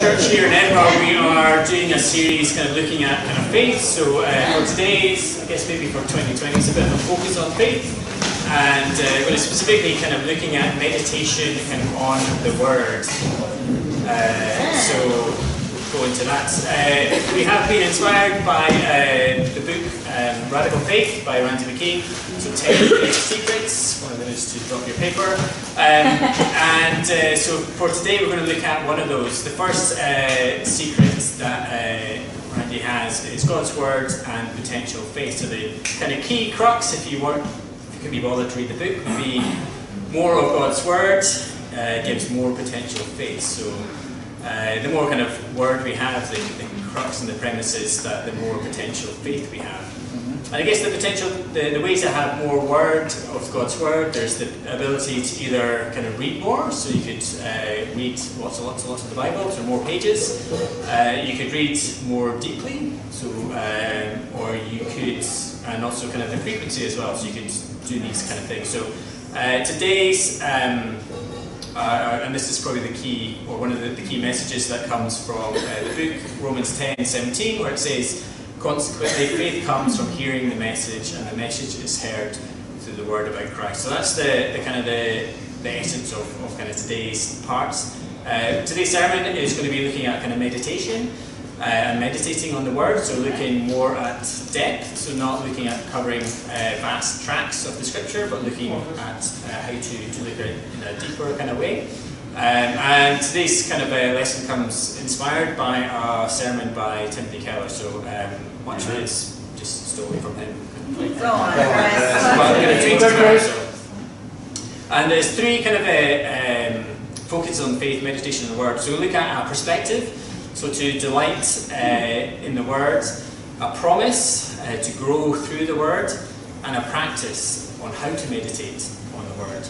Church here in Edinburgh, we are doing a series kind of looking at kind of faith. So uh, for today's, I guess maybe for 2020, it's a bit of a focus on faith. And uh, we're specifically kind of looking at meditation kind of on the Word. Uh, so go into that. Uh, we have been inspired by uh, the book um, Radical Faith by Randy McKean. So 10 Secrets, one of them is to drop your paper. Um, and uh, so for today we're going to look at one of those. The first uh, secret that uh, Randy has is God's Word and potential faith. So the kind of key crux, if you weren't, if you could be bothered to read the book, would be more of God's Word uh, gives more potential faith. So uh, the more kind of word we have, the, the crux and the premises, that the more potential faith we have. Mm-hmm. And I guess the potential, the, the ways to have more word of God's word, there's the ability to either kind of read more, so you could uh, read lots and lots and lots of the Bible, so more pages. Uh, you could read more deeply, so um, or you could, and also kind of the frequency as well, so you could do these kind of things. So uh, today's um, uh, and this is probably the key, or one of the, the key messages that comes from uh, the book, Romans 10 17, where it says, Consequently, faith comes from hearing the message, and the message is heard through the word about Christ. So that's the, the kind of the, the essence of, of kind of today's parts. Uh, today's sermon is going to be looking at kind of meditation uh, and meditating on the Word, so looking more at depth, so not looking at covering uh, vast tracts of the Scripture, but looking at uh, how to, to look at it in a deeper kind of way. Um, and today's kind of a lesson comes inspired by a sermon by Timothy Keller, so um, much of it is just stolen from him. And there's three kind of uh, um, focus on faith, meditation, and the Word. So we look at our perspective, so to delight uh, in the Word, a promise uh, to grow through the Word, and a practice on how to meditate on the Word.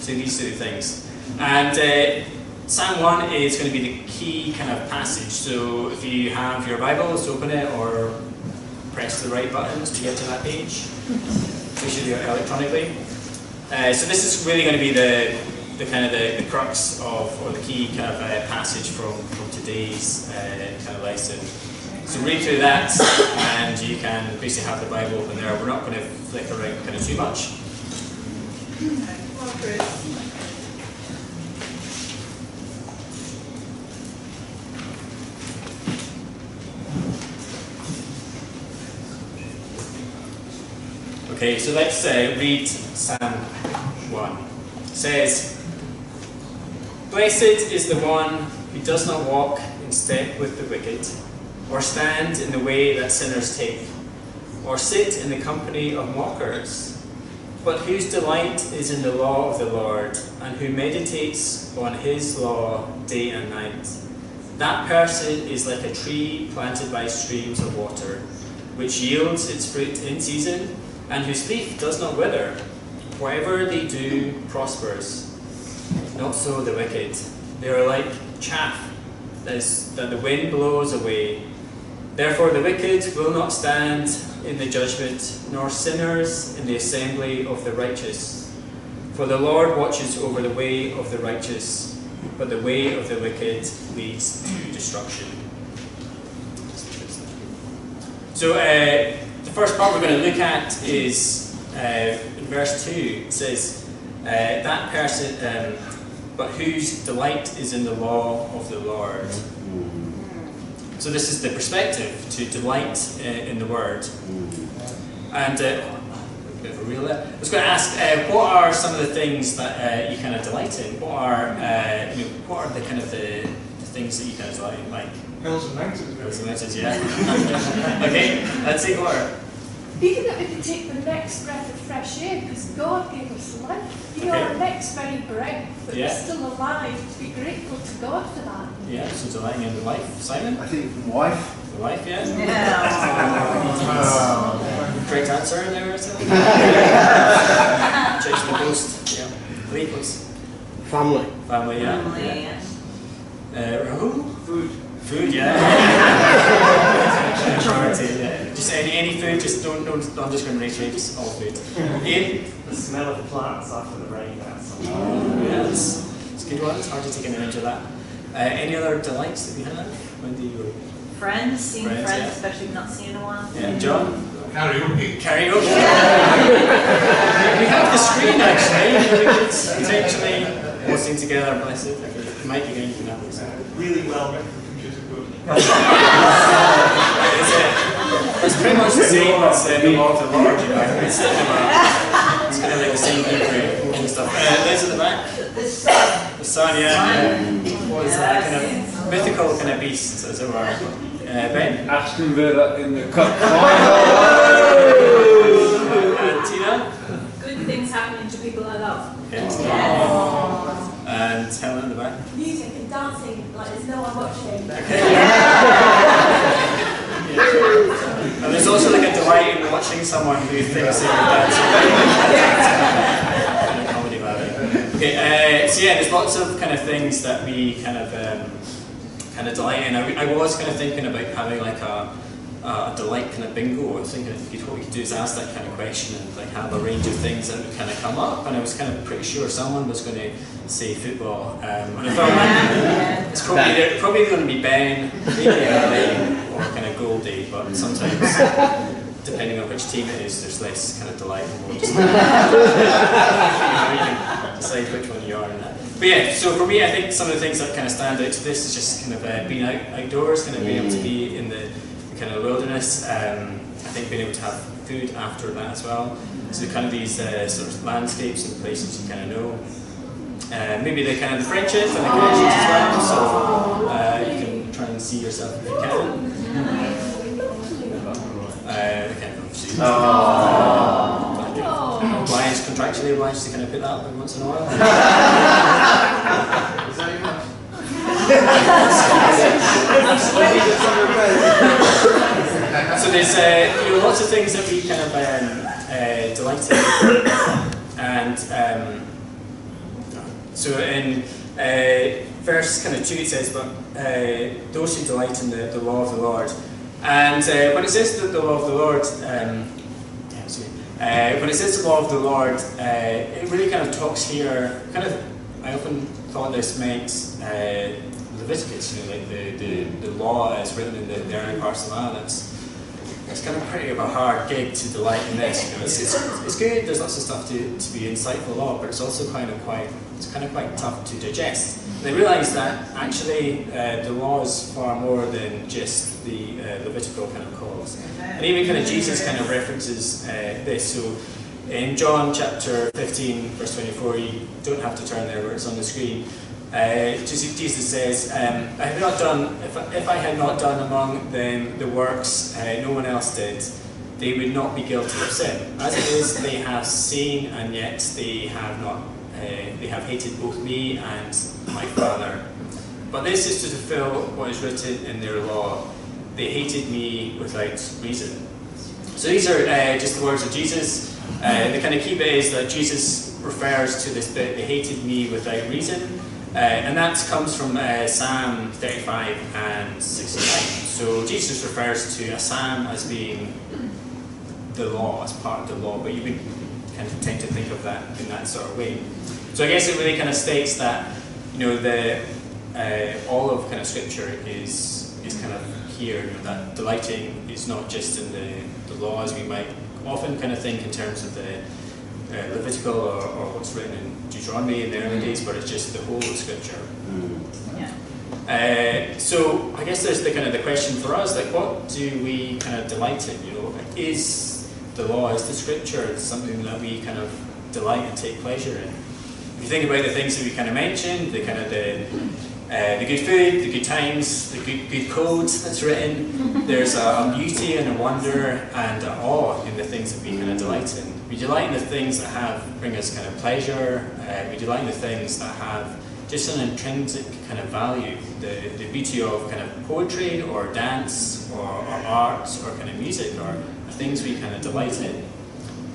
So these two things. And uh, Psalm 1 is going to be the key kind of passage. So if you have your Bibles, open it or press the right buttons to get to that page. Usually electronically. Uh, so this is really going to be the the kind of the, the crux of, or the key kind of uh, passage from, from today's uh, kind of lesson. So read through that, and you can basically have the Bible open there. We're not going to flick around kind of too much. Okay, so let's uh, read Psalm 1. It says, Blessed is the one who does not walk in step with the wicked, or stand in the way that sinners take, or sit in the company of mockers, but whose delight is in the law of the Lord, and who meditates on his law day and night. That person is like a tree planted by streams of water, which yields its fruit in season, and whose leaf does not wither. Whatever they do prospers. Not so the wicked. They are like chaff that, the wind blows away. Therefore the wicked will not stand in the judgment, nor sinners in the assembly of the righteous. For the Lord watches over the way of the righteous, but the way of the wicked leads to destruction. So uh, the first part we're going to look at is uh, in verse 2. It says, uh, that person, um, but whose delight is in the law of the Lord. So this is the perspective to delight uh, in the Word. And uh, a bit of a real I was going to ask, uh, what are some of the things that uh, you kind of delight in? What are uh, you know, what are the kind of the, the things that you kind of delight in? like? Hills and mountains. Hills and mountains, yeah. okay, let's see more. Even that we could take the next breath of fresh air, because God gave us life. You know, our next very breath, that Yeah. we're still alive, to be grateful to God for that. Yeah, so delighting in the life. Simon? I think wife. The life, yeah? Uh, Correct answer there, is it? Change the post. Yeah. Lee, please. Family. Family, yeah. Uh, Rahul? Food. Food, yeah. Priority, yeah. Just any, any food, just don't, don't, don't discriminate, just all food. Ian? The smell of the plants after the rain. That's something. Yeah, it's, it's a good one. It's hard to take an image of that. Uh, any other delights that we have? When do you Friends, seeing Friends, friends, yeah. especially if you've not seen in a while. Yeah, John? Karaoke. Karaoke. we have the screen actually. You know, we could potentially all sing together, bless it. It might be going to happen. So. Really well written computer code. It's, it's pretty much the same as uh, the Law of the Lord, you know. It's kind of, a, it's kind of like the same Hebrew and stuff. Uh, Liz at the back. The sun. The sun, yeah. What is that kind of mythical kind of beast, as it were? Uh, ben. Aston Villa in the cup And Tina. Good things happening to people I love. Yeah. And Helen in the back. Music and dancing like there's no one watching. And there's also like a delight in watching someone who thinks they can dance. comedy about it. Okay, uh, so yeah, there's lots of kind of things that we kind of um, kind of delight in. I, I was kind of thinking about having like a, a delight kind of bingo. I was thinking if you could, what we could do is ask that kind of question and like have a range of things that would kind of come up. And I was kind of pretty sure someone was going to say football. Um, and I thought like, it's probably probably going to be Ben, maybe Ali, or kind of Goldie, but sometimes. Depending on which team it is, there's less kind of delight and more just you know, can decide which one you are in that. But yeah, so for me, I think some of the things that kind of stand out to this is just kind of uh, being out, outdoors, kind of being able to be in the, the kind of wilderness. Um, I think being able to have food after that as well. So kind of these uh, sort of landscapes and places you kind of know. Uh, maybe the kind of the friendships and the connections as well. So uh, you can try and see yourself if you can. Uh, the kind of obviously. Obliged, contractually obliged to kind of put that up once in a while. Is that enough? So there's uh, you know, lots of things that we kind of um, uh, delight in, and um, so in uh, verse kind of two it says, "But uh, those who delight in the, the law of the Lord," and uh, when it says that the law of the Lord, um, uh, when it says the law of the Lord, uh, it really kind of talks here. Kind of, I often thought this meant uh, Leviticus, you know, like the, the, the law is written in the, the early parts of the land. It's, kind of pretty of a hard gig to delight in this. You know, it's, it's, it's good. There's lots of stuff to, to be insightful of, but it's also kind of quite it's kind of quite tough to digest. And I realise that actually uh, the law is far more than just the uh, Levitical kind of calls. And even kind of Jesus kind of references uh, this. So in John chapter 15, verse 24, you don't have to turn there, but it's on the screen. Uh, Jesus says, um, I have not done, if I, if I had not done among them the works uh, no one else did, they would not be guilty of sin. As it is, they have seen and yet they have not, uh, they have hated both me and my Father. But this is to fulfill what is written in their law. They hated me without reason. So these are uh, just the words of Jesus. Uh, the kind of key bit is that Jesus refers to this bit, they hated me without reason. Uh, and that comes from uh, Psalm 35 and 69. So Jesus refers to a psalm as being the law, as part of the law, but you would kind of tend to think of that in that sort of way. So I guess it really kind of states that, you know, the uh, all of kind of scripture is is kind of here, you know, that delighting is not just in the, the law as we might often kind of think in terms of the uh, Levitical or, or what's written in Deuteronomy in the early days, but it's just the whole of Scripture. Yeah. Uh, so I guess there's the kind of the question for us, like what do we kind of delight in? You know, is the law, is the Scripture something that we kind of delight and take pleasure in? If you think about the things that we kind of mentioned, the kind of the uh, the good food, the good times, the good, good code that's written. There's a beauty and a wonder and an awe in the things that we kind of delight in. We delight in the things that have bring us kind of pleasure. Uh, we delight in the things that have just an intrinsic kind of value. The, the beauty of kind of poetry or dance or, or art or kind of music or things we kind of delight in.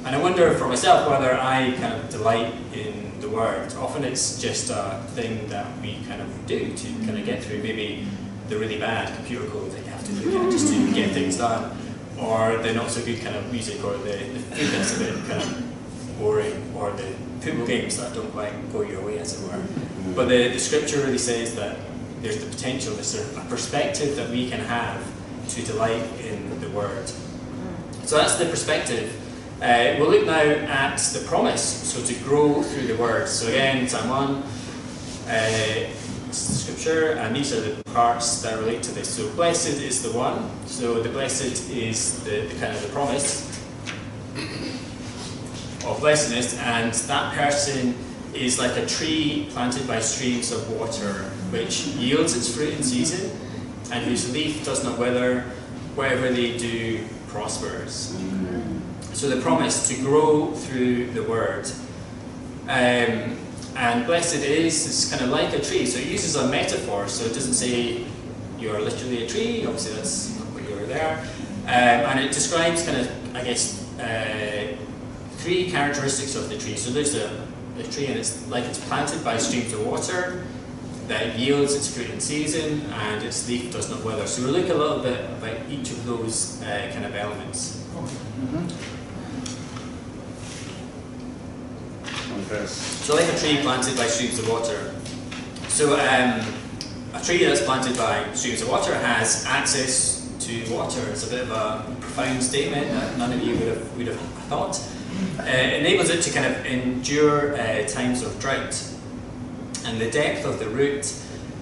And I wonder for myself whether I kind of delight in the word. Often it's just a thing that we kind of do to kind of get through maybe the really bad computer code that you have to do just to get things done, or the not so good kind of music, or the, the food that's a bit kind of boring, or the football games that don't quite go your way, as it were. But the, the scripture really says that there's the potential, there's a perspective that we can have to delight in the Word. So that's the perspective. Uh, we'll look now at the promise, so to grow through the Word. So again, Psalm 1, uh, scripture, and these are the parts that relate to this. So blessed is the one. So the blessed is the, the kind of the promise of blessedness, and that person is like a tree planted by streams of water, which yields its fruit in season, and whose leaf does not wither. Wherever they do prospers. So the promise to grow through the word. Um, and blessed is, it's kind of like a tree. So it uses a metaphor, so it doesn't say you're literally a tree, obviously that's not what you're there. Um, and it describes kind of, I guess, uh, three characteristics of the tree. So there's a, a tree and it's like it's planted by streams of water, that it yields its fruit in season, and its leaf does not wither. So we'll look a little bit about each of those uh, kind of elements. Okay. So like a tree planted by streams of water. So um, a tree that's planted by streams of water has access to water. It's a bit of a profound statement that none of you would have, would have thought. Uh, it enables it to kind of endure uh, times of drought. And the depth of the root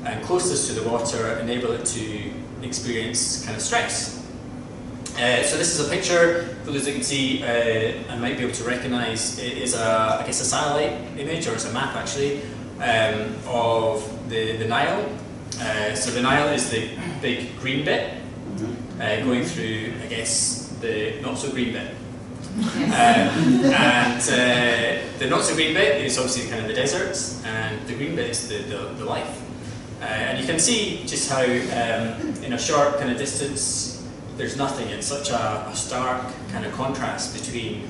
and closeness to the water enable it to experience kind of stress. Uh, so this is a picture, for those that can see uh, and might be able to recognise, it is a, I guess a satellite image, or it's a map actually, um, of the, the Nile. Uh, so the Nile is the big green bit, uh, going through, I guess, the not so green bit. Um, and uh, the not so green bit is obviously kind of the deserts, and the green bit is the, the, the life. Uh, and you can see just how, um, in a short kind of distance, there's nothing. It's such a, a stark kind of contrast between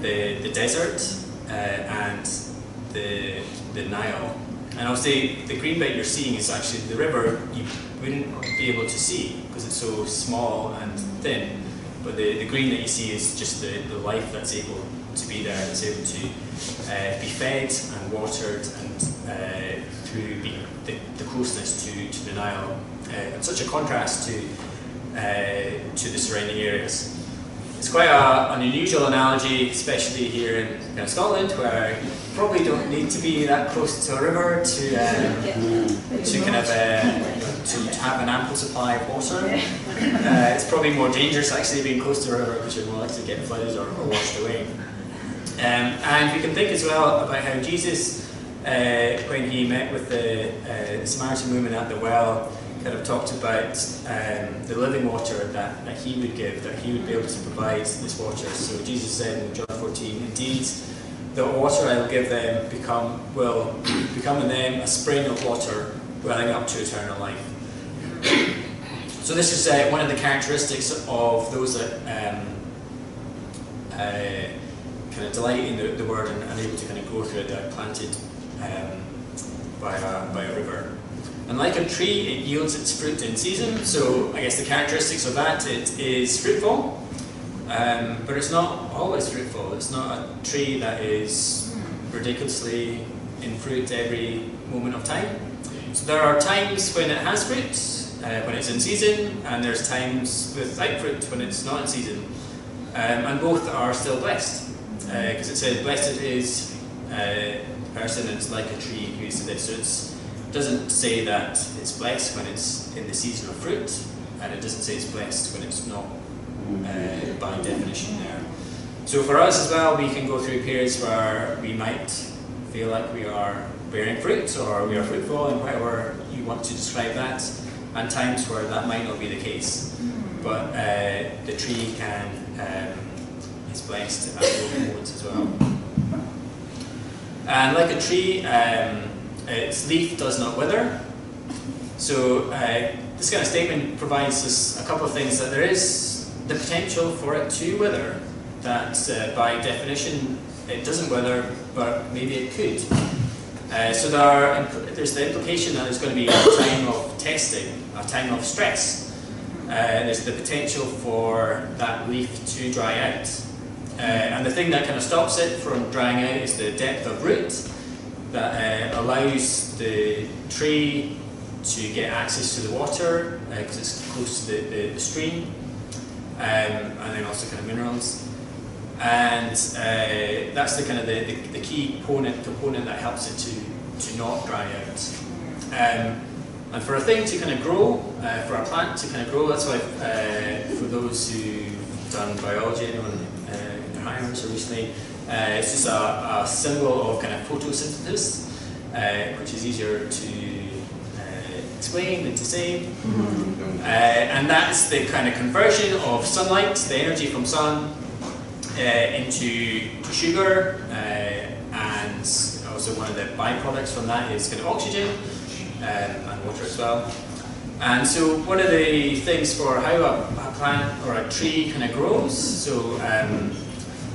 the, the desert uh, and the, the Nile. And obviously, the green bit you're seeing is actually the river you wouldn't be able to see because it's so small and thin. But the, the green that you see is just the, the life that's able to be there, that's able to uh, be fed and watered and uh, through the, the, closeness to, to the Nile. Uh, such a contrast to to the surrounding areas. It's quite a, an unusual analogy, especially here in kind of Scotland, where you probably don't need to be that close to a river to um, to kind of uh, to have an ample supply of water. Uh, it's probably more dangerous actually being close to a river because you're more likely to get flooded or, or washed away. Um, and we can think as well about how Jesus, uh, when he met with the uh, Samaritan woman at the well, kind of talked about um, the living water that, that he would give, that he would be able to provide this water. So Jesus said in John 14, Indeed, the water I will give them become will become in them a spring of water welling up to eternal life. So this is uh, one of the characteristics of those that um, uh, kind of delight in the, the word and, and able to kind of go through it, that are planted um, by, a, by a river. And like a tree, it yields its fruit in season. So I guess the characteristics of that, it is fruitful, um, but it's not always fruitful. It's not a tree that is ridiculously in fruit every moment of time. So there are times when it has fruit, uh, when it's in season, and there's times without fruit when it's not in season. Um, and both are still blessed, because uh, it says, "Blessed is uh, the person that's like a tree who is this." So it's doesn't say that it's blessed when it's in the season of fruit, and it doesn't say it's blessed when it's not, uh, by definition there. So for us as well, we can go through periods where we might feel like we are bearing fruit or we are fruitful, and however you want to describe that, and times where that might not be the case. But uh, the tree can um, is blessed moments as well. And like a tree, um, its leaf does not wither. So uh, this kind of statement provides us a couple of things that there is the potential for it to wither. That uh, by definition it doesn't wither, but maybe it could. Uh, so there are, there's the implication that there's going to be a time of testing, a time of stress. Uh, there's the potential for that leaf to dry out. Uh, and the thing that kind of stops it from drying out is the depth of root that uh, allows the tree to get access to the water because it's close to the, the, the stream, um, and then also kind of minerals. And uh, that's the kind of the, the, the key component, component that helps it to, to not dry out. Um, and for a thing to kind of grow, uh, for a plant to kind of grow, that's why uh, for those who've done biology, anyone uh, in their or recently, uh, it's just a, a symbol of kind of photosynthesis, uh, which is easier to uh, explain than to say. Uh, and that's the kind of conversion of sunlight, the energy from sun, uh, into sugar, uh, and also one of the byproducts from that is kind of oxygen um, and water as well. And so one of the things for how a, a plant or a tree kind of grows, so um,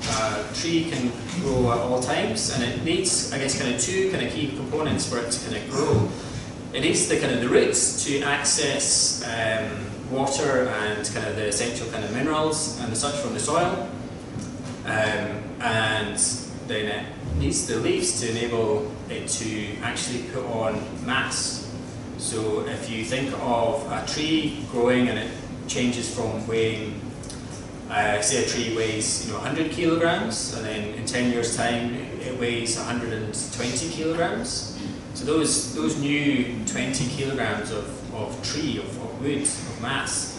a tree can grow at all times, and it needs, I guess, kind of two kind of key components for it to kind of grow. It needs the kind of the roots to access um, water and kind of the essential kind of minerals and such from the soil, um, and then it needs the leaves to enable it to actually put on mass. So if you think of a tree growing and it changes from weighing uh, say a tree weighs you know 100 kilograms and then in 10 years time it weighs 120 kilograms. So those those new 20 kilograms of, of tree of, of wood of mass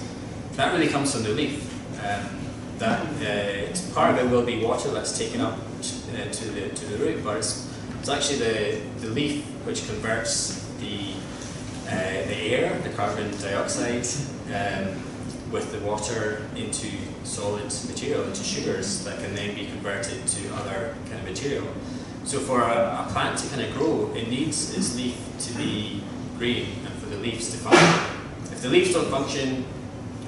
that really comes from the leaf. Um, that uh, part of it will be water that's taken up to, uh, to the to the root but it's, it's actually the, the leaf which converts the uh, the air the carbon dioxide um, with the water into solid material, into sugars that can then be converted to other kind of material. So for a, a plant to kind of grow, it needs its leaf to be green and for the leaves to function. If the leaves don't function,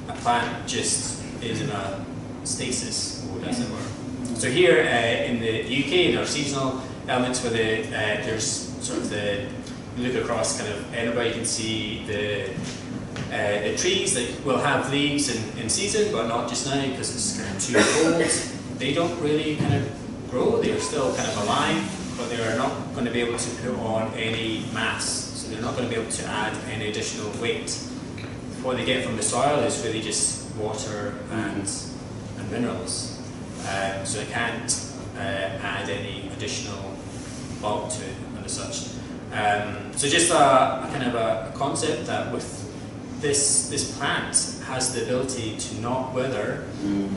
a plant just is in a stasis mode, as it were. So here uh, in the UK, there are seasonal elements where the, uh, there's sort of the, you look across kind of Edinburgh, you can see the uh, the trees that will have leaves in, in season, but not just now because it's kind of too cold. They don't really kind of grow. They are still kind of alive, but they are not going to be able to put on any mass. So they're not going to be able to add any additional weight. What they get from the soil is really just water and, and minerals. Um, so they can't uh, add any additional bulk to it and as such. Um, so just a, a kind of a, a concept that with this this plant has the ability to not wither,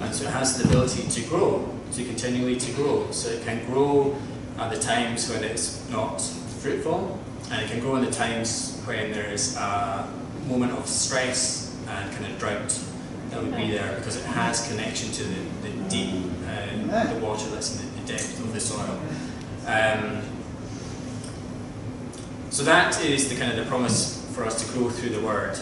and so it has the ability to grow, to continually to grow. So it can grow at the times when it's not fruitful, and it can grow in the times when there is a moment of stress and kind of drought that would be there because it has connection to the, the deep, uh, the water that's in the, the depth of the soil. Um, so that is the kind of the promise for us to grow through the word.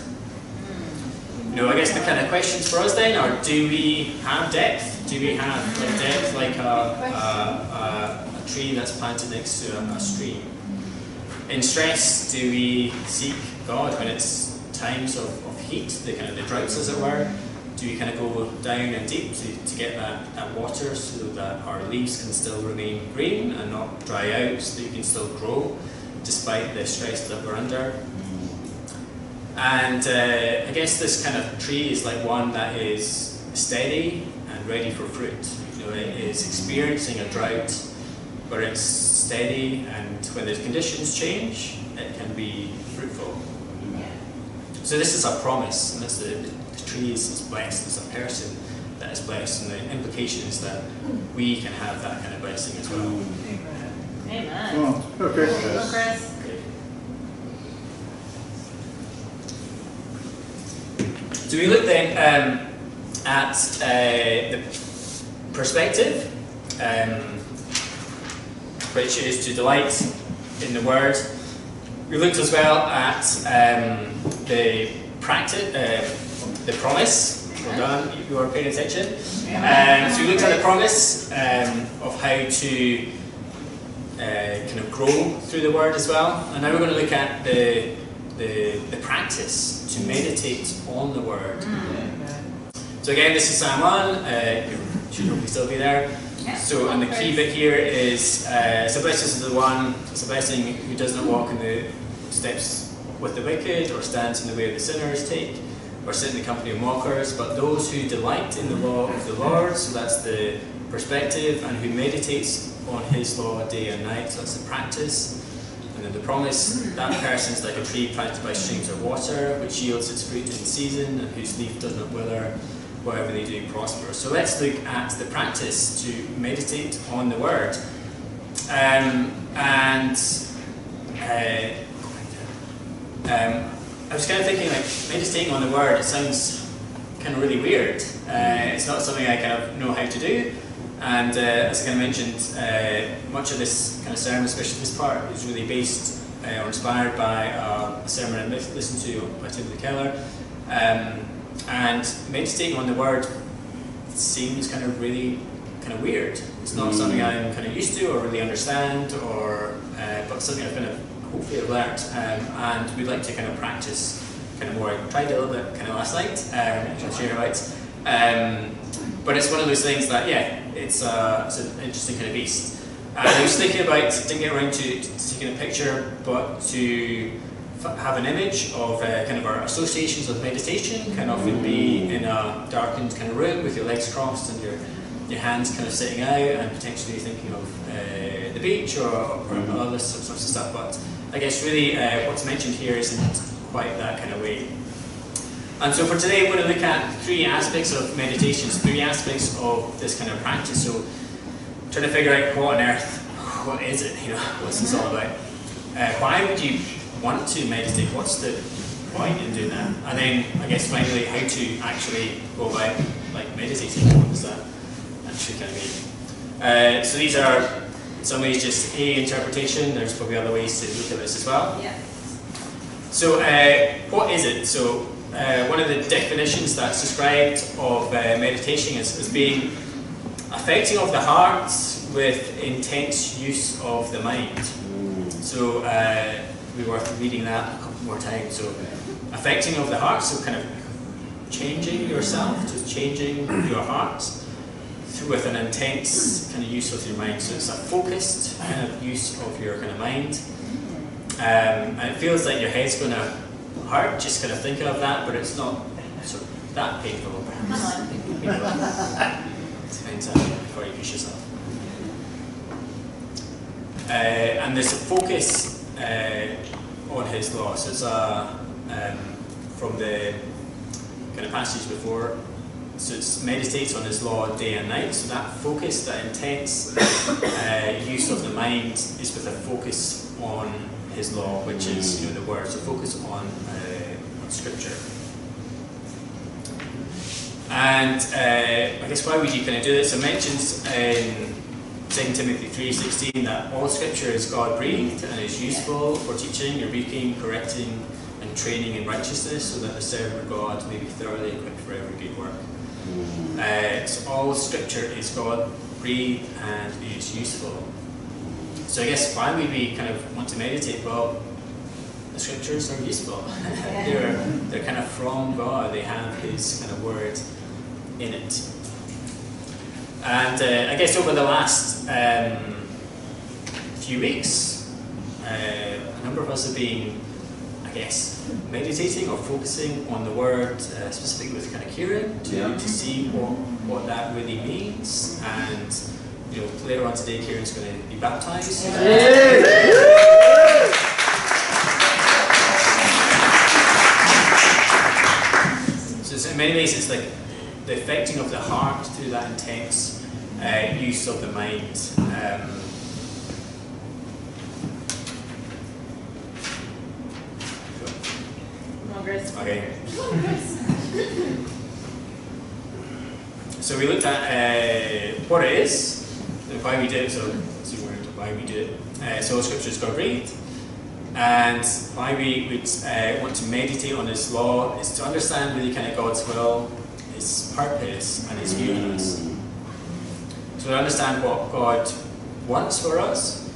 You know, I guess the kind of questions for us then are: Do we have depth? Do we have like depth like a, a, a, a tree that's planted next to a, a stream? In stress, do we seek God when it's times of, of heat, the kind of the droughts as it were? Do we kind of go down and deep to, to get that, that water so that our leaves can still remain green and not dry out so that you can still grow despite the stress that we're under? And uh, I guess this kind of tree is like one that is steady and ready for fruit. You know, it is experiencing a drought, but it's steady, and when the conditions change, it can be fruitful. So this is a promise, and that's the, the tree is, is blessed. It's a person that is blessed, and the implication is that we can have that kind of blessing as well. Amen. Oh, okay. Well, Chris. So we look then um, at uh, the perspective, um, which is to delight in the Word. We looked as well at um, the practice, uh, the promise. Well done, you are paying attention. Um, so we looked at the promise um, of how to uh, kind of grow through the Word as well. And now we're going to look at the the, the practice to meditate on the word. So again, this is Psalm 1, uh, you should hopefully still be there. So, and the key bit here is, uh, so blessed is the one, it's a blessing who does not walk in the steps with the wicked, or stands in the way of the sinners, take, or sit in the company of mockers, but those who delight in the law of the Lord, so that's the perspective, and who meditates on his law day and night, so that's the practice. And the promise, that person is like a tree planted by streams of water, which yields its fruit in season, and whose leaf does not wither, whatever they do prosper. So let's look at the practice to meditate on the word. Um, and uh, um, I was kind of thinking, like, meditating on the word, it sounds kind of really weird. Uh, it's not something I kind of know how to do. And uh, as I kind of mentioned, uh, much of this kind of sermon, especially this part, is really based uh, or inspired by uh, a sermon I listened to by Timothy Keller. Um, and meditating on the word seems kind of really kind of weird. It's not something I'm kind of used to or really understand, or uh, but something I've kind of hopefully learned. Um, and we'd like to kind of practice kind of more. I tried it a little bit kind of last night, um, which I'll share about. Um, but it's one of those things that yeah, it's, uh, it's an interesting kind of beast. And I was thinking about didn't get around to, to taking a picture, but to f- have an image of uh, kind of our associations with meditation can often be in a darkened kind of room with your legs crossed and your your hands kind of sitting out and potentially thinking of uh, the beach or, or other sorts of stuff. But I guess really uh, what's mentioned here isn't quite that kind of way. And so for today, we're going to look at three aspects of meditations, three aspects of this kind of practice. So trying to figure out what on earth, what is it? You know, what's this all about? Uh, why would you want to meditate? What's the point in doing that? And then I guess finally, how to actually go about like meditating? What does that actually kind of mean? Uh, so these are in some ways just a interpretation. There's probably other ways to look at this as well. Yeah. So, uh, what is it? So, uh, one of the definitions that's described of uh, meditation is as being affecting of the heart with intense use of the mind. So, uh, we were reading that a couple more times. So, affecting of the heart, so kind of changing yourself, just changing your heart through with an intense kind of use of your mind. So, it's a focused kind of use of your kind of mind. Um, and it feels like your head's going to hurt just kind of thinking of that, but it's not sort of that painful. perhaps. Depends on before you push yourself. Uh, and there's a focus uh, on his law. So it's a, um, from the kind of passage before. So it's meditates on his law day and night. So that focus, that intense uh, use of the mind is with a focus on his law, which is you know the word. So focus on, uh, on scripture. And uh, I guess why would you kind of do this? It mentions in 2 Timothy 3.16 that all scripture is God breathed and is useful for teaching, rebuking, correcting, and training in righteousness, so that the servant of God may be thoroughly equipped for every good work. Uh, so all scripture is God breathed and is useful. So I guess why would we kind of want to meditate? Well, the scriptures are useful. they're they're kind of from God. They have His kind of word in it. And uh, I guess over the last um, few weeks, uh, a number of us have been, I guess, meditating or focusing on the word, uh, specifically with kind of Kieran, to, Yeah. to see what, what that really means. And you know, later on today, Kieran's going to be baptized. So many ways, it's like the affecting of the heart through that intense uh, use of the mind. Um, Come on, Grace. okay. So we looked at uh, what it is, and why we do it. So, so why we do it. Uh, so scriptures God breathed, and why we would uh, want to meditate on His law is to understand really kind of God's will, His purpose, and His view on us. So to understand what God wants for us,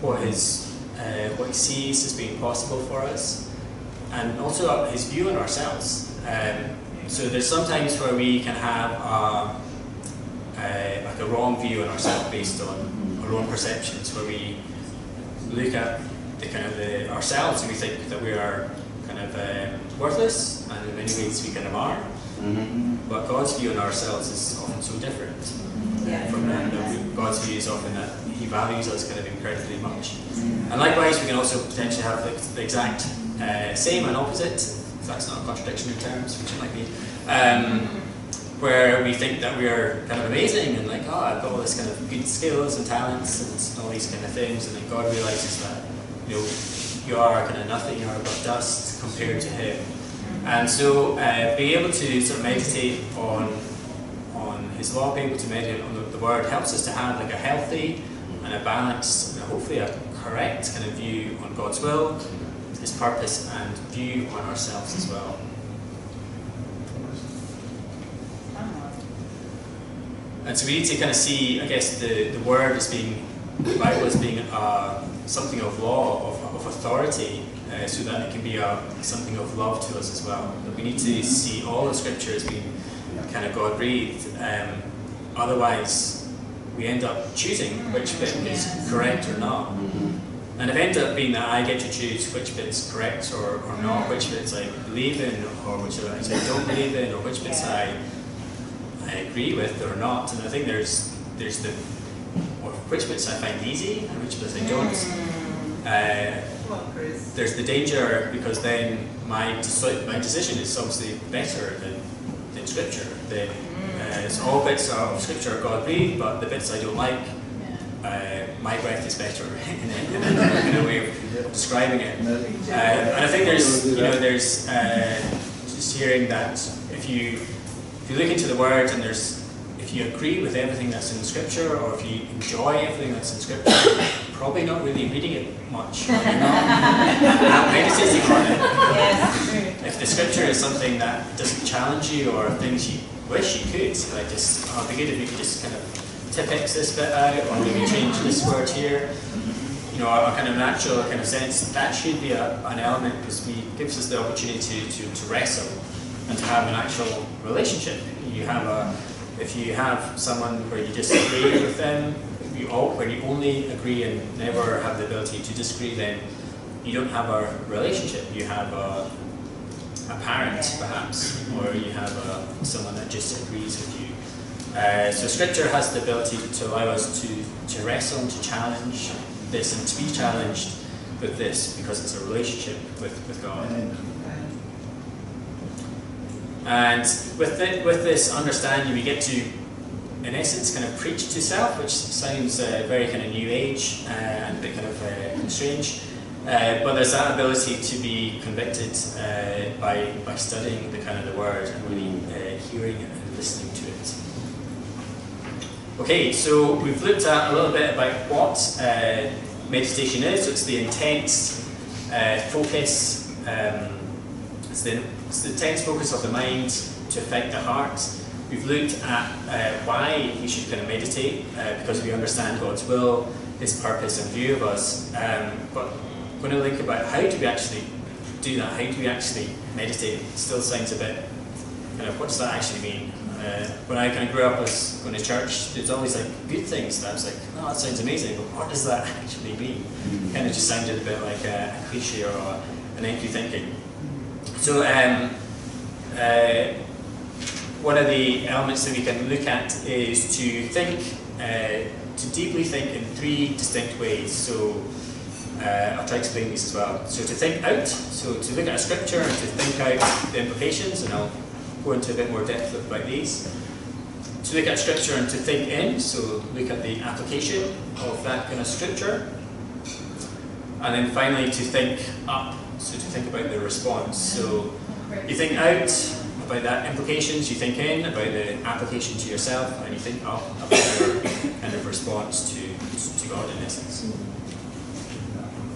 what His uh, what He sees as being possible for us, and also His view on ourselves. Um, so there's sometimes where we can have a, uh, like a wrong view on ourselves based on our own perceptions, where we look at the kind of the ourselves, and we think that we are kind of um, worthless, and in many ways we kind of are. Mm-hmm. But God's view on ourselves is often so different Yeah. from that. that God's view is often that He values us kind of incredibly much. And likewise, we can also potentially have the, the exact uh, same and opposite, if that's not a contradiction in terms, which it might be, um, where we think that we are kind of amazing and like, oh, I've got all this kind of good skills and talents and all these kind of things, and then God realizes that, you know, you are kind of nothing, you are but dust compared to Him. And so, uh, being able to sort of meditate on on His law, being able to meditate on the, the Word, helps us to have like a healthy and a balanced, and hopefully a correct kind of view on God's will, His purpose, and view on ourselves as well. And so we need to kind of see, I guess, the, the Word as being, the Bible as being uh, something of law, of, of authority, uh, so that it can be a, something of love to us as well. But we need to see all the scriptures being kind of God breathed. Um, otherwise, we end up choosing which bit is correct or not. And it ends up being that I get to choose which bit's correct or, or not, which bits I believe in or which bits I don't believe in, or which bits I, I agree with or not. And I think there's there's the which bits I find easy and which bits I don't. Uh, Come on, Chris. there's the danger because then my my decision is obviously better than, than scripture. Then uh, so all bits of scripture are God breathed, but the bits I don't like uh, my breath is better in a, in a, in a way of describing it. Um, and I think there's, you know, there's uh, just hearing that if you if you look into the Word and there's if you agree with everything that's in Scripture or if you enjoy everything that's in Scripture, you're probably not really reading it much. You're you're not meditating on it. Yes. If the Scripture is something that doesn't challenge you or things you wish you could, like just, oh, it'd be good if you could just kind of Tipp-Ex this bit out or maybe change this word here. You know, a, a kind of natural kind of sense, that should be a, an element because we gives us the opportunity to, to, to wrestle and to have an actual relationship. You have a, if you have someone where you disagree with them, you all, where you only agree and never have the ability to disagree, then you don't have a relationship. You have a, a parent, perhaps, or you have a, someone that just agrees with you. Uh, so Scripture has the ability to allow us to, to wrestle and to challenge this and to be challenged with this because it's a relationship with, with God. And with, the, with this understanding, we get to, in essence, kind of preach to self, which sounds uh, very kind of new age uh, and a bit kind of uh, strange. Uh, but there's that ability to be convicted uh, by, by studying the kind of the word and really uh, hearing it and listening to it. Okay, so we've looked at a little bit about what meditation is. So it's the intense focus. Um, it's the, it's the tense focus of the mind to affect the heart. We've looked at uh, why we should kind of meditate uh, because we understand God's will, His purpose, and view of us. Um, but when I think about how do we actually do that, how do we actually meditate, it still sounds a bit kind of what does that actually mean? Uh, when I kind of grew up as going to church, there's always like good things that I was like, oh, that sounds amazing, but what does that actually mean? Kind of just sounded a bit like a, a cliche or an empty thinking. So, um, uh, one of the elements that we can look at is to think, uh, to deeply think in three distinct ways. So, uh, I'll try to explain these as well. So, to think out, so to look at a scripture and to think out the implications, and I'll go into a bit more depth about these. To look at scripture and to think in, so look at the application of that kind of scripture. And then finally to think up, so to think about the response. So you think out about that implications, you think in about the application to yourself, and you think up about your kind of response to, to God in essence.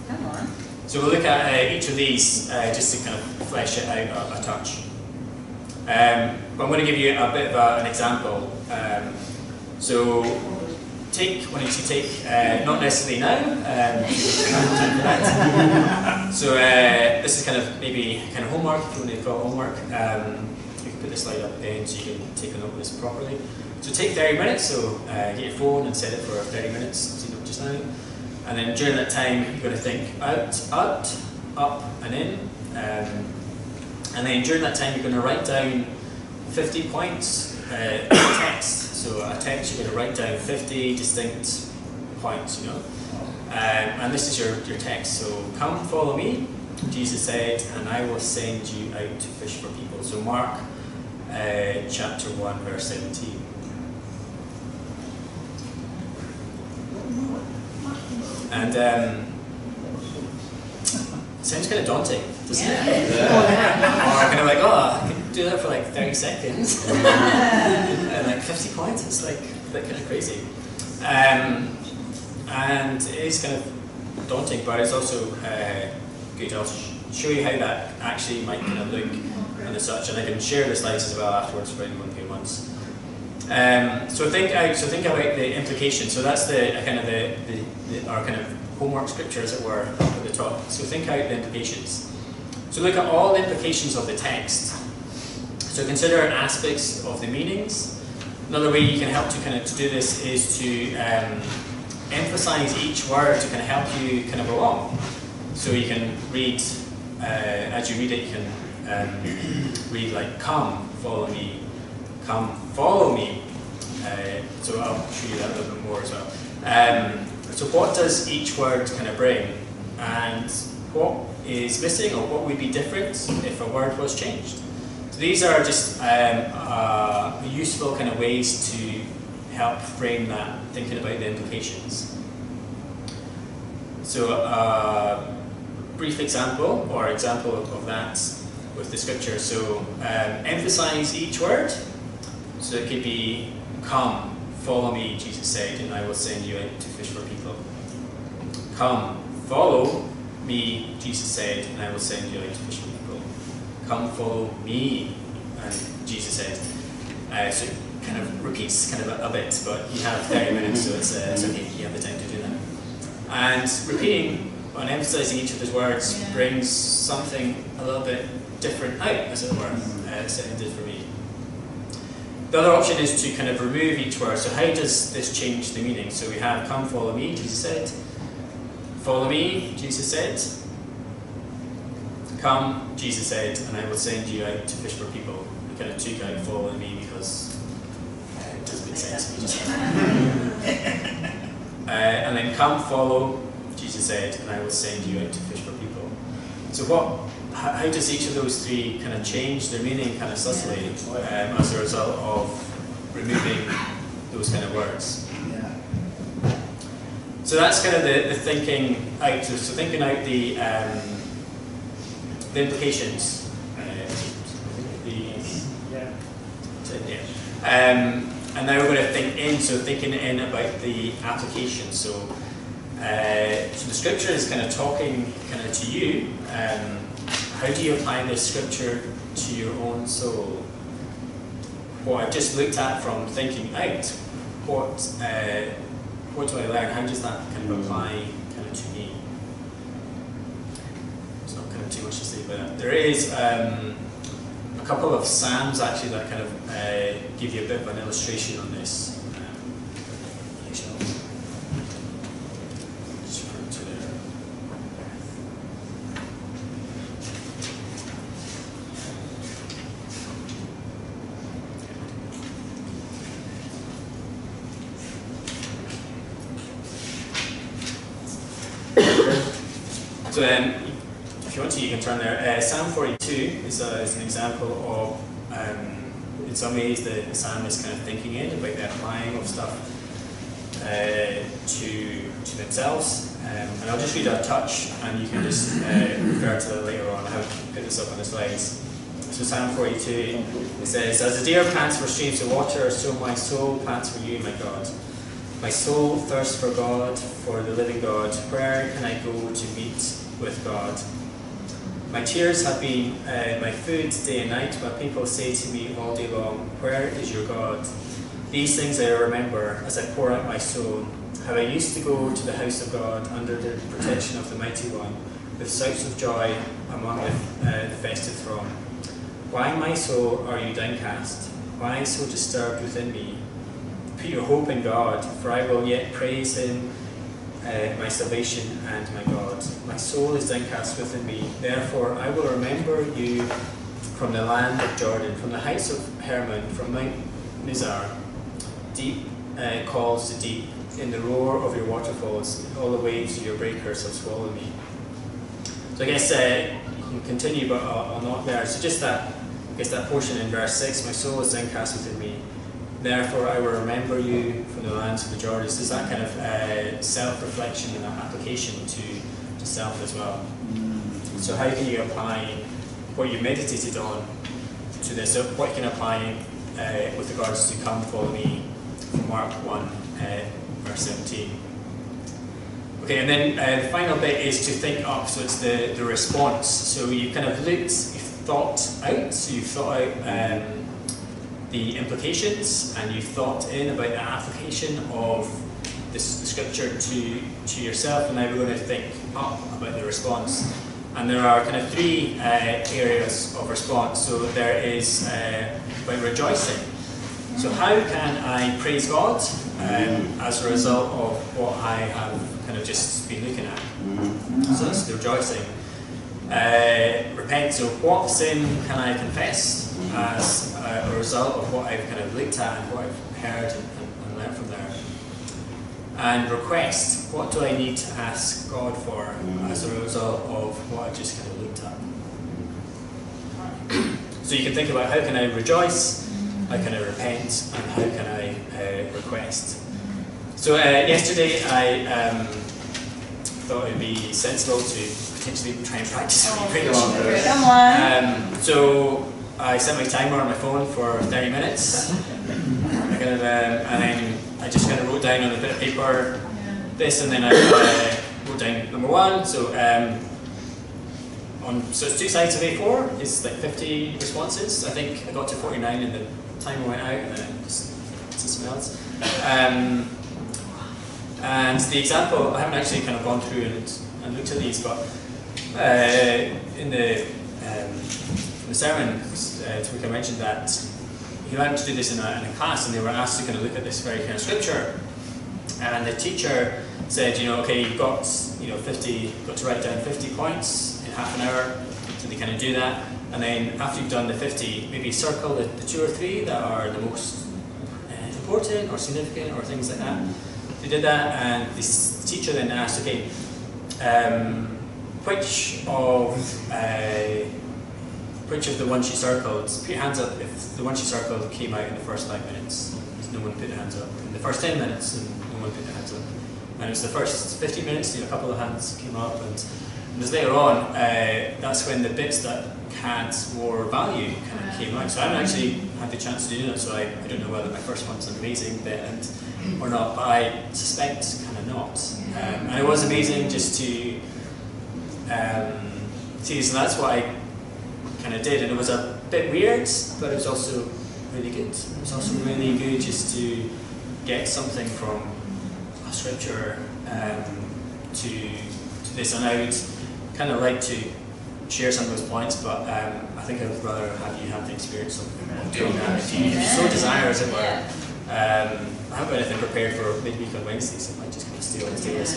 Come on. So we'll look at uh, each of these uh, just to kind of flesh it out a, a touch. Um, but I'm going to give you a bit of a, an example. Um, so take, why don't you take, uh, not necessarily now, um, if you don't have time for that. so uh, this is kind of maybe kind of homework, if you want to call it homework. Um, you can put the slide up at the end so you can take a note of this properly. So take 30 minutes, so uh, get your phone and set it for 30 minutes, as you know just now. And then during that time, you're going to think out, out, up, and in. Um, and then during that time, you're going to write down 50 points uh, text. So a text, you're going to write down 50 distinct points, you know. Um, and this is your, your text. So come, follow me, Jesus said, and I will send you out to fish for people. So Mark uh, chapter 1, verse 17. And um, sounds kind of daunting, doesn't it? Yeah. Or kind of like, oh, I can do that for like 30 seconds. and like 50 points, it's like, like kind of crazy. Um, and it is kind of daunting, but it's also uh, good. I'll sh- show you how that actually might kind of look and as such, and I can share the slides as well afterwards for anyone who wants. Um, so think out, so think about the implication. So that's the uh, kind of the, the, the our kind of homework scripture, as it were, up at the top. So think out the implications. So look at all the implications of the text. So consider aspects of the meanings. Another way you can help to kind of to do this is to um, emphasize each word to kind of help you kind of along. So you can read, uh, as you read it, you can um, read like, come, follow me, come, follow me. Uh, so I'll show you that a little bit more as well. Um, so what does each word kind of bring? And what is missing or what would be different if a word was changed? So these are just um, uh, useful kind of ways to help frame that, thinking about the implications. So a brief example or example of, of that with the scripture. So um, emphasize each word. So it could be, come, follow me, Jesus said, and I will send you out to fish for people. Come, follow me, Jesus said, and I will send you out to fish for people. Come, follow me, and Jesus said. Uh, so it kind of repeats kind of a, a bit, but you have 30 minutes, so it's, uh, it's okay, you have the time to do that. And repeating and emphasizing each of his words Yeah. brings something a little bit different out, as it were, uh, as it did for me. The other option is to kind of remove each word. So how does this change the meaning? So we have come follow me, Jesus said. Follow me, Jesus said. Come, Jesus said, and I will send you out to fish for people. We kind of took out follow me because uh, it doesn't make sense. We just uh, and then come follow, Jesus said, and I will send you out to fish for people. So what? How, how does each of those three kind of change their meaning kind of subtly um, as a result of removing those kind of words? So that's kind of the, the thinking out. So, so thinking out the um, the implications. Uh, the yeah. Um, and now we're going to think in. So thinking in about the application. So uh, so the scripture is kind of talking kind of to you. Um, how do you apply this scripture to your own soul? What I've just looked at from thinking out, what uh, what do I learn? How does that kind of apply kind of to me? Too much to say about that. There is um, a couple of psalms actually that kind of uh, give you a bit of an illustration on this. Um, actually, there. Uh, Psalm 42 is, a, is an example of, um, in some ways, the, psalm is kind of thinking in about the applying of stuff uh, to, to themselves. Um, and I'll just read a touch, and you can just uh, refer to it later on. I have put this up on the slides. So Psalm 42, it says, As the deer pants for streams of water, so my soul pants for you, my God. My soul thirsts for God, for the living God. Where can I go to meet with God? My tears have been uh, my food day and night, but people say to me all day long, Where is your God? These things I remember as I pour out my soul. How I used to go to the house of God under the protection of the Mighty One, with shouts of joy among the, uh, the festive throng. Why, my soul, are you downcast? Why so disturbed within me? Put your hope in God, for I will yet praise Him, uh, uh, my salvation and my God. My soul is downcast within me. Therefore, I will remember you from the land of Jordan, from the heights of Hermon, from Mount Mizar. Deep uh, calls to deep. In the roar of your waterfalls, all the waves of your breakers have swallowed me. So I guess uh, you can continue, but I'll, I'll not there. So just that, I guess that portion in verse six. My soul is downcast within me. Therefore, I will remember you from the lands of the Jordan. So there's that kind of uh, self-reflection and application to, to self as well. So how can you apply what you meditated on to this? So what you can apply uh, with regards to come follow me from Mark 1, uh, verse 17. Okay, and then uh, the final bit is to think up, so it's the, the response. So you kind of looked, you've thought out, so you've thought out um, the implications and you've thought in about the application of this the scripture to, to yourself, and now we're going to think up about the response. And there are kind of three uh, areas of response. So there is uh, about rejoicing. So how can I praise God um, as a result of what I have kind of just been looking at? So that's the rejoicing. Uh, repent. So what sin can I confess as a, a result of what I've kind of looked at and what I've heard and, and, learned from there? And request. What do I need to ask God for as a result of what I've just kind of looked at? So you can think about how can I rejoice, how can I repent, and how can I uh, request. So uh, yesterday I um, thought it would be sensible to potentially try and practice Oh. Come on. Um, so I set my timer on my phone for 30 minutes. I kind of, um, and then I just kind of wrote down on a bit of paper this, and then I uh, wrote down number one. So um, on so it's two sides of A4. It's like 50 responses. I think I got to 49 and the timer went out, and then it just, it just smells. Um, and the example, I haven't actually kind of gone through and, and looked at these, but uh, in the um, in the sermon, uh, mentioned that he learned to do this in a, in a class, and they were asked to kind of look at this very kind of scripture. And the teacher said, you know, okay, you've got you know 50, got to write down 50 points in half an hour. So they kind of do that, and then after you've done the 50, maybe circle the, the two or three that are the most uh, important or significant or things like that. They did that, and the teacher then asked, okay, um, which of uh, which of the ones you circled? Put your hands up if the one you circled came out in the first five minutes. No one put their hands up. In the first ten minutes, and no one put their hands up. And it was the first 15 minutes, you know, a couple of hands came up, and, and as later on, uh, that's when the bits that had more value kind of came out. So I haven't actually had the chance to do that, so I, I don't know whether my first one's an amazing bit and or not, but I suspect kind of not. Um, and it was amazing just to um, see, so that's what I kind of did, and it was a bit weird, but it was also really good. It was also really good just to get something from a scripture um, to, to this, and I would kind of like to share some of those points, but um, I think I would rather have you have the experience of, doing that if you, so desire, as it were. Um, I haven't got anything prepared for midweek on Wednesday, so I might just kind of steal the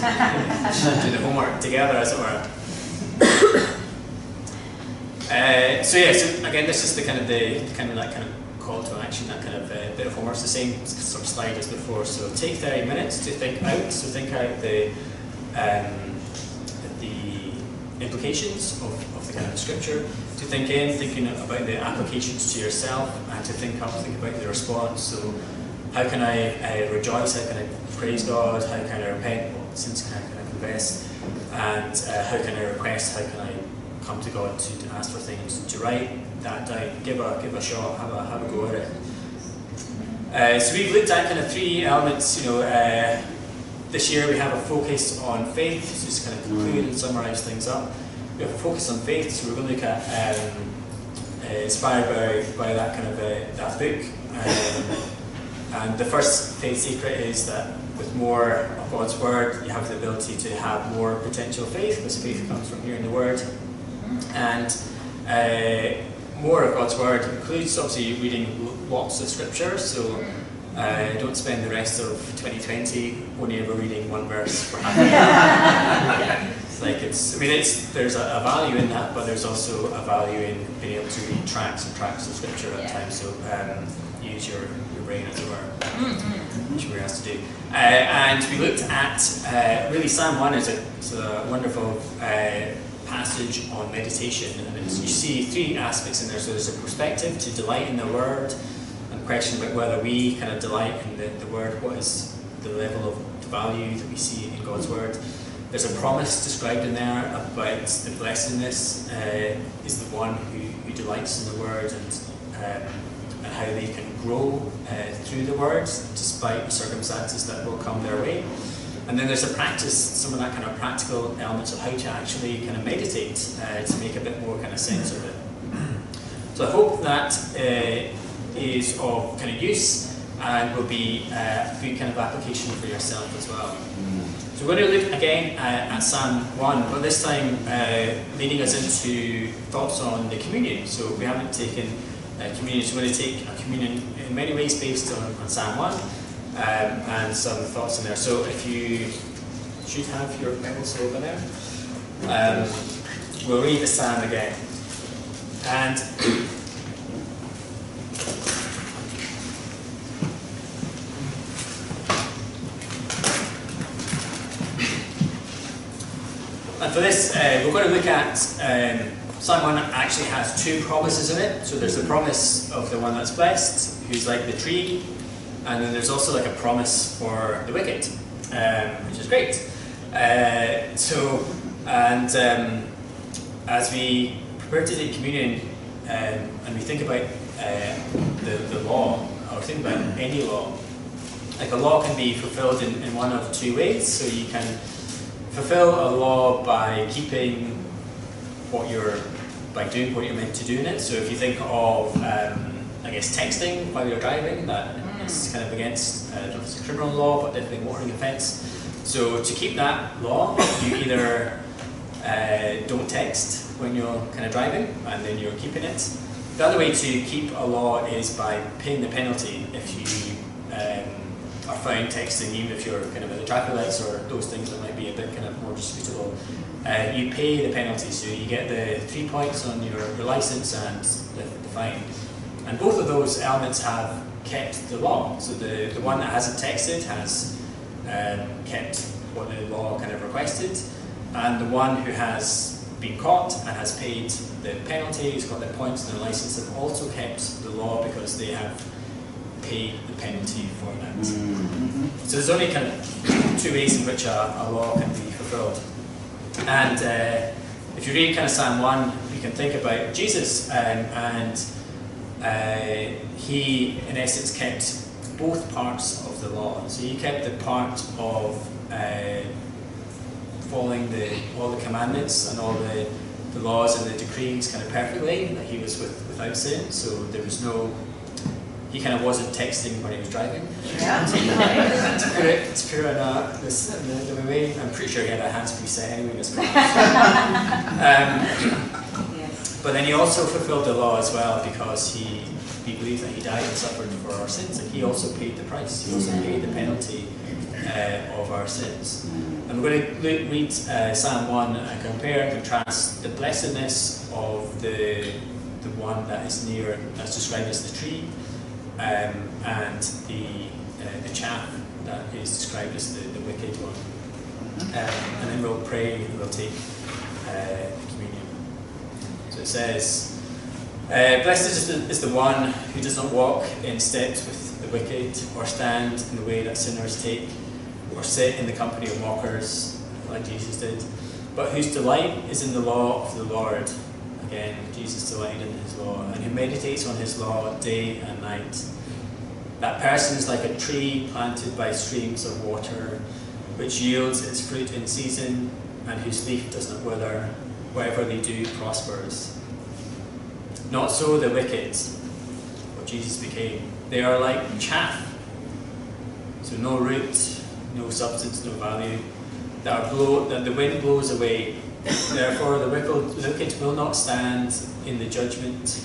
and do the homework together, as it were. Uh, so yeah, so again, this is the kind of the kind of that kind of call to action, that kind of uh, bit of homework. It's the same sort of slide as before. So take 30 minutes to think out. So think out the um, the implications of, of the kind of scripture. To think in, thinking about the applications to yourself, and to think up, think about the response. So how can I uh, rejoice? How can I praise God? How can I repent? What sins can I, can I confess? And uh, how can I request? How can I come to God to, to ask for things? To write that down, give a give a shot, have a have a go at it. Uh, so we've looked at kind of three elements. You know, uh, this year we have a focus on faith. So just kind of conclude and summarise things up. We have a focus on faith. So we're going to look at um, uh, inspired by, by that kind of uh, that book. Um, and the first faith secret is that with more of God's word, you have the ability to have more potential faith, because faith comes from hearing the word. And uh, more of God's word includes obviously reading lots of scripture. So, Uh, don't spend the rest of 2020 only ever reading one verse for half an. It's like it's, I mean, it's there's a, a value in that, but there's also a value in being able to read tracts and tracks of scripture at Yeah. times. So um, use your, your brain as it were Mm-hmm. which we're asked to do. Uh, and we looked at uh, really Psalm 1 is a, it's a wonderful uh, passage on meditation. And you see three aspects in there. So there's a perspective to delight in the word, and question about whether we kind of delight in the, the word, what is the level of value that we see in God's word. There's a promise described in there about the blessedness uh, is the one who, who delights in the word and um, and how they can grow uh, through the words despite circumstances that will come their way. And then there's a practice, some of that kind of practical elements of how to actually kind of meditate uh, to make a bit more kind of sense of it. So I hope that uh, is of kind of use and will be uh, a good kind of application for yourself as well. So we're going to look again uh, at Psalm 1, but this time uh, leading us into thoughts on the communion. So we haven't taken uh, communion, so we're going to take a communion in many ways based on, on Psalm 1 um, and some thoughts in there. So if you should have your Bibles over there, um, we'll read the Psalm again. And And for this, uh, we're going to look at um, Psalm 1 actually has two promises in it. So there's the promise of the one that's blessed, who's like the tree, and then there's also like a promise for the wicked, um, which is great. Uh, so, and um, as we prepare to take communion um, and we think about uh, the, the law, or think about any law, like a law can be fulfilled in, in one of two ways. So you can fulfill a law by keeping what you're by doing what you're meant to do in it. So if you think of, um, I guess, texting while you're driving, that is kind of against, uh, it's criminal law, but definitely a motoring offence. So to keep that law, you either uh, don't text when you're kind of driving, and then you're keeping it. The other way to keep a law is by paying the penalty if you um, are found texting, even if you're kind of at the traffic lights or those things that might be a bit kind of more disputable. Uh, you pay the penalty, so you get the three points on your, your license and the, the fine. And both of those elements have kept the law. So the, the one that hasn't texted has um, kept what the law kind of requested, and the one who has been caught and has paid the penalty, has got their points and their license, have also kept the law because they have paid the penalty for that. So there's only kind of two ways in which a, a law can be fulfilled. And uh, if you read kind of Psalm 1, you can think about Jesus, um, and uh, he, in essence, kept both parts of the law. So he kept the part of uh, following the, all the commandments and all the, the laws and the decrees kind of perfectly, that he was with, without sin. So there was no, he kind of wasn't texting when he was driving. Yeah. to put it, to put it this, in the, the way, I'm pretty sure he had a hands-free set anyway in his car. um. But then he also fulfilled the law as well because he, he believed that he died and suffered for our sins, and he also paid the price. He also paid the penalty uh, of our sins. And we're going to read uh, Psalm 1 and compare and contrast the blessedness of the, the one that is near, that's described as the tree, um, and the, uh, the chaff that is described as the, the wicked one. Um, and then we'll pray and we'll take uh, it says, uh, Blessed is the, is the one who does not walk in steps with the wicked, or stand in the way that sinners take, or sit in the company of mockers, like Jesus did, but whose delight is in the law of the Lord. Again, Jesus delighted in his law, and who meditates on his law day and night. That person is like a tree planted by streams of water, which yields its fruit in season, and whose leaf does not wither. Whatever they do prospers. Not so the wicked, what Jesus became. They are like chaff. So no root, no substance, no value. That, are blow, that the wind blows away. Therefore the wicked, will not stand in the judgment,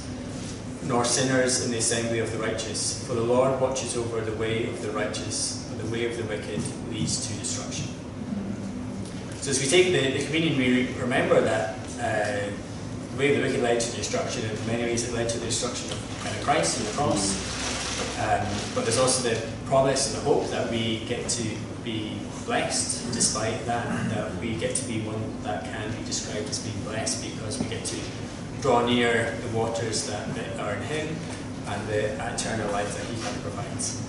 nor sinners in the assembly of the righteous. For the Lord watches over the way of the righteous, but the way of the wicked leads to destruction. So as we take the, the communion, we re- remember that uh, the way the wicked led to destruction. In many ways, it led to the destruction of Christ and the cross. Um, but there's also the promise and the hope that we get to be blessed despite that, that we get to be one that can be described as being blessed because we get to draw near the waters that, that are in Him and the eternal life that He provides.